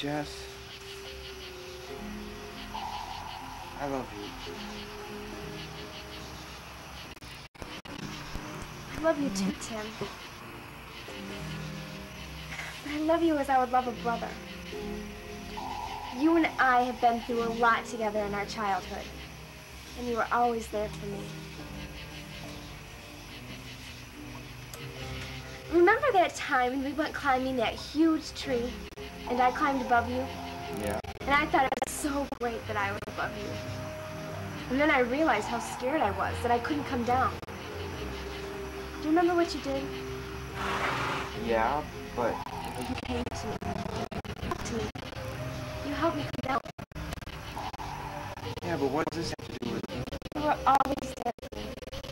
Jess. I love you. I love you too, Tim. But I love you as I would love a brother. You and I have been through a lot together in our childhood. And you were always there for me. Remember that time when we went climbing that huge tree and I climbed above you? Yeah. And I thought it was so great that I was above you. And then I realized how scared I was, that I couldn't come down. Do you remember what you did? Yeah, but You came to me. Talked to me. You helped me come down. yeah, but what does this have to do with You were always there for me.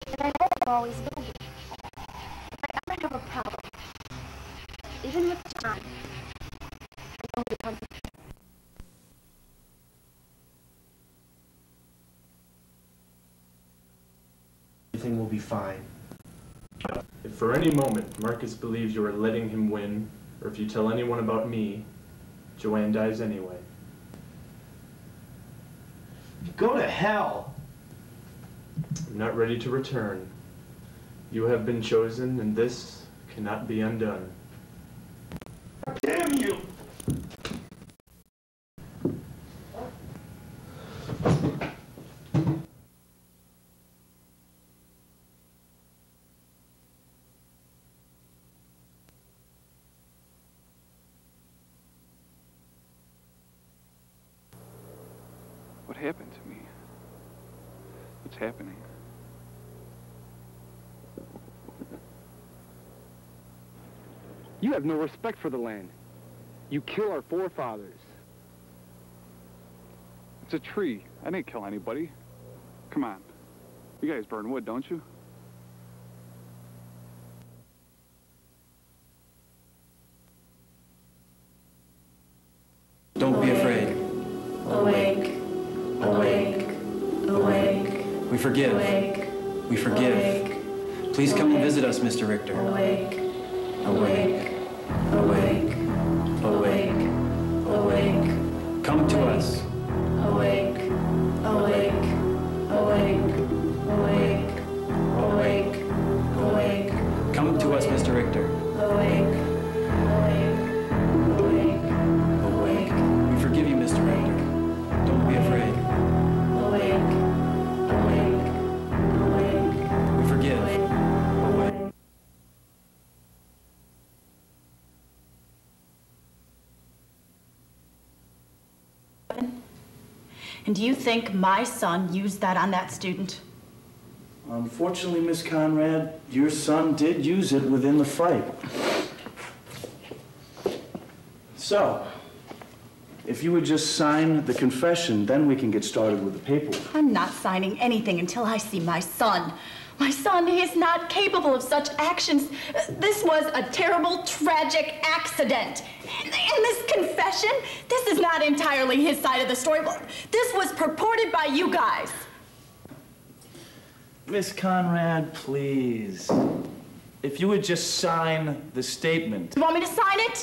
And I know you always will be. If I ever have a problem, even with John, I know who to come to. Everything will be fine. If for any moment Marcus believes you are letting him win, or if you tell anyone about me, Joanne dies anyway. Go to hell! I'm not ready to return. You have been chosen, and this cannot be undone. What happened to me? What's happening? You have no respect for the land. You kill our forefathers. It's a tree. I didn't kill anybody. Come on. You guys burn wood, don't you? Don't be We forgive. awake, We forgive. awake, Please come and visit us, Mr. Richter. awake, Awake. awake, awake, awake, Come to us. And do you think my son used that on that student? Unfortunately, Miss Conrad, your son did use it within the fight. So, if you would just sign the confession, then we can get started with the paperwork. I'm not signing anything until I see my son. My son he is not capable of such actions. This was a terrible, tragic accident. And, and this confession, this is not entirely his side of the story. This was purported by you guys. Miss Conrad, please. If you would just sign the statement. You want me to sign it?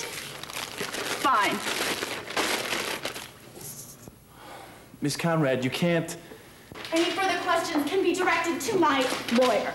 Fine. Miss Conrad, you can't. Any further questions can be directed to my lawyer.